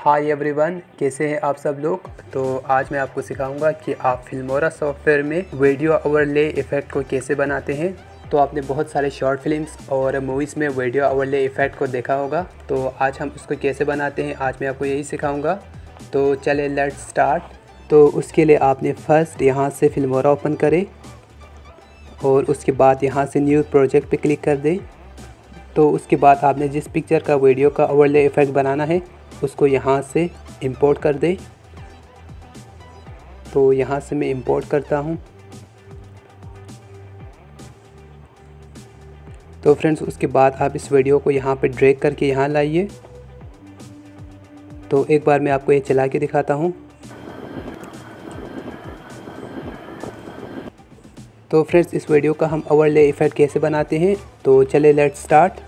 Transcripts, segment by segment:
Hi everyone कैसे हैं आप सब लोग? तो आज मैं आपको सिखाऊँगा कि आप फिल्मोरा सॉफ्टवेयर में वीडियो ओवरले इफ़ेक्ट को कैसे बनाते हैं। तो आपने बहुत सारे शॉर्ट फिल्म्स और मूवीज़ में वीडियो ओवरले इफ़ेक्ट को देखा होगा। तो आज हम उसको कैसे बनाते हैं, आज मैं आपको यही सिखाऊँगा। तो चले लेट स्टार्ट तो उसके लिए आपने फ़र्स्ट यहाँ से फिल्मोरा ओपन करें और उसके बाद यहाँ से न्यू प्रोजेक्ट पर क्लिक कर दें। तो उसके बाद आपने जिस पिक्चर का वीडियो का ओवरले इफ़ेक्ट बनाना है उसको यहाँ से इंपोर्ट कर दें। तो यहाँ से मैं इंपोर्ट करता हूँ। तो फ्रेंड्स उसके बाद आप इस वीडियो को यहाँ पे ड्रैग करके यहाँ लाइए। तो एक बार मैं आपको ये चला के दिखाता हूँ। तो फ्रेंड्स इस वीडियो का हम ओवरले इफ़ेक्ट कैसे बनाते हैं? तो चले लेट स्टार्ट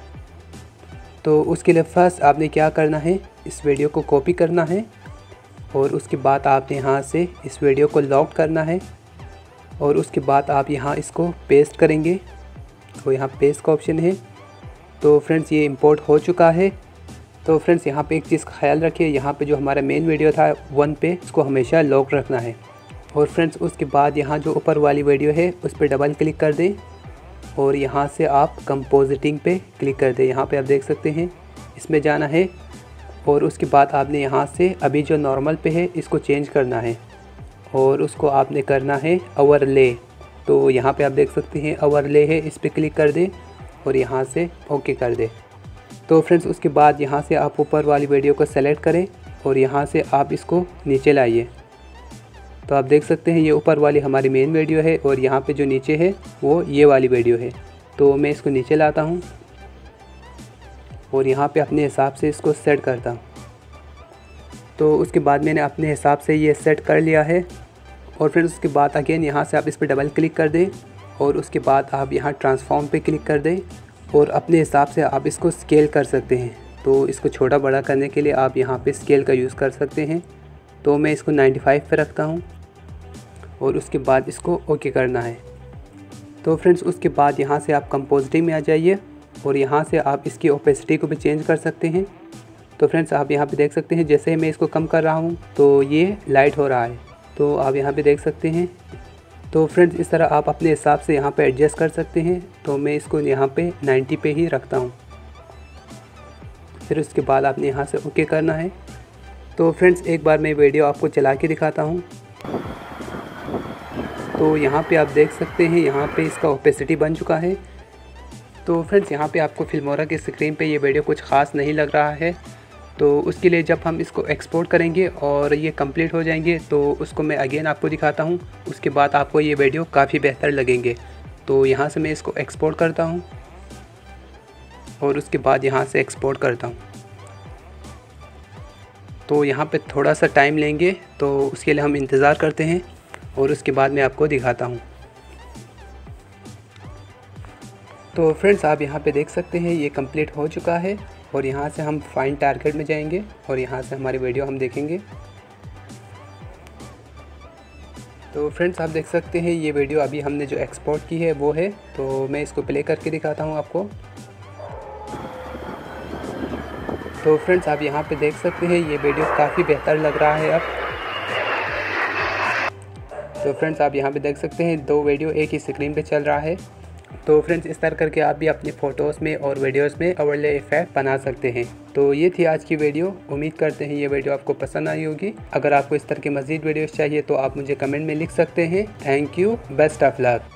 तो उसके लिए फ़र्स्ट आपने क्या करना है? इस वीडियो को कॉपी करना है और उसके बाद आप यहाँ से इस वीडियो को लॉक करना है और उसके बाद आप यहाँ इसको पेस्ट करेंगे। तो यहाँ पेस्ट का ऑप्शन है। तो फ्रेंड्स, ये इंपोर्ट हो चुका है। तो फ्रेंड्स, यहाँ पे एक चीज़ का ख्याल रखिए। यहाँ पे जो हमारा मेन वीडियो था वन पे इसको हमेशा लॉक रखना है। और फ्रेंड्स, उसके बाद यहाँ जो ऊपर वाली वीडियो है, उस पर डबल क्लिक कर दें। और यहाँ से आप कंपोजिटिंग पे क्लिक कर दें। यहाँ पे आप देख सकते हैं, इसमें जाना है। और उसके बाद आपने यहाँ से अभी जो नॉर्मल पे है, इसको चेंज करना है। और उसको आपने करना है ओवरले तो यहाँ पे आप देख सकते हैं ओवरले है, इस पर क्लिक कर दें और यहाँ से ओके कर दें। तो फ्रेंड्स उसके बाद यहाँ से आप ऊपर वाली वीडियो को सेलेक्ट करें और यहाँ से आप इसको नीचे लाइए। तो आप देख सकते हैं, ये ऊपर वाली हमारी मेन वीडियो है और यहाँ पे जो नीचे है, वो ये वाली वीडियो है। तो मैं इसको नीचे लाता हूँ। और यहाँ पे अपने हिसाब से इसको सेट करता। हूँ तो उसके बाद मैंने अपने हिसाब से ये सेट कर लिया है। और फिर उसके बाद अगेन यहाँ से आप इस पर डबल क्लिक कर दें और उसके बाद आप यहाँ ट्रांसफॉर्म पे क्लिक कर दें और अपने हिसाब से आप इसको स्केल कर सकते हैं। तो इसको छोटा बड़ा करने के लिए आप यहाँ पे स्केल का यूज़ कर सकते हैं। तो मैं इसको 95 पे रखता हूँ और उसके बाद इसको ओके करना है। तो फ्रेंड्स, उसके बाद यहाँ से आप कंपोजिटिंग में आ जाइए। और यहाँ से आप इसकी ओपेसिटी को भी चेंज कर सकते हैं। तो फ्रेंड्स आप यहाँ पे देख सकते हैं, जैसे ही मैं इसको कम कर रहा हूँ तो ये लाइट हो रहा है। तो आप यहाँ पे देख सकते हैं। तो फ्रेंड्स इस तरह आप अपने हिसाब से यहाँ पे एडजस्ट कर सकते हैं। तो मैं इसको यहाँ पे 90 पे ही रखता हूँ। फिर उसके बाद आपने यहाँ से ओके करना है। तो फ्रेंड्स एक बार मैं वीडियो आपको चला के दिखाता हूँ। तो यहाँ पे आप देख सकते हैं, यहाँ पे इसका ओपेसिटी बन चुका है। तो फ्रेंड्स यहाँ पे आपको फिल्मोरा की स्क्रीन पे ये वीडियो कुछ ख़ास नहीं लग रहा है। तो उसके लिए जब हम इसको एक्सपोर्ट करेंगे और ये कंप्लीट हो जाएँगे तो उसको मैं अगेन आपको दिखाता हूँ। उसके बाद आपको ये वीडियो काफ़ी बेहतर लगेंगे। तो यहाँ से मैं इसको एक्सपोर्ट करता हूँ और उसके बाद यहाँ से एक्सपोर्ट करता हूँ। तो यहाँ पे थोड़ा सा टाइम लेंगे तो उसके लिए हम इंतज़ार करते हैं और उसके बाद मैं आपको दिखाता हूँ। तो फ्रेंड्स आप यहाँ पे देख सकते हैं, ये कंप्लीट हो चुका है और यहाँ से हम फाइन टारगेट में जाएँगे और यहाँ से हमारी वीडियो हम देखेंगे। तो फ्रेंड्स आप देख सकते हैं, ये वीडियो अभी हमने जो एक्सपोर्ट की है वो है तो मैं इसको प्ले करके दिखाता हूँ आपको। तो फ्रेंड्स आप यहाँ पे देख सकते हैं, ये वीडियो काफ़ी बेहतर लग रहा है अब। तो फ्रेंड्स आप यहाँ पे देख सकते हैं, दो वीडियो एक ही स्क्रीन पे चल रहा है। तो फ्रेंड्स, इस तरह करके आप भी अपने फ़ोटोज़ में और वीडियोज़ में ओवरले इफ़ेक्ट बना सकते हैं। तो ये थी आज की वीडियो उम्मीद करते हैं ये वीडियो आपको पसंद आई होगी। अगर आपको इस तरह के मज़ीद वीडियोज़ चाहिए तो आप मुझे कमेंट में लिख सकते हैं। Thank you best of luck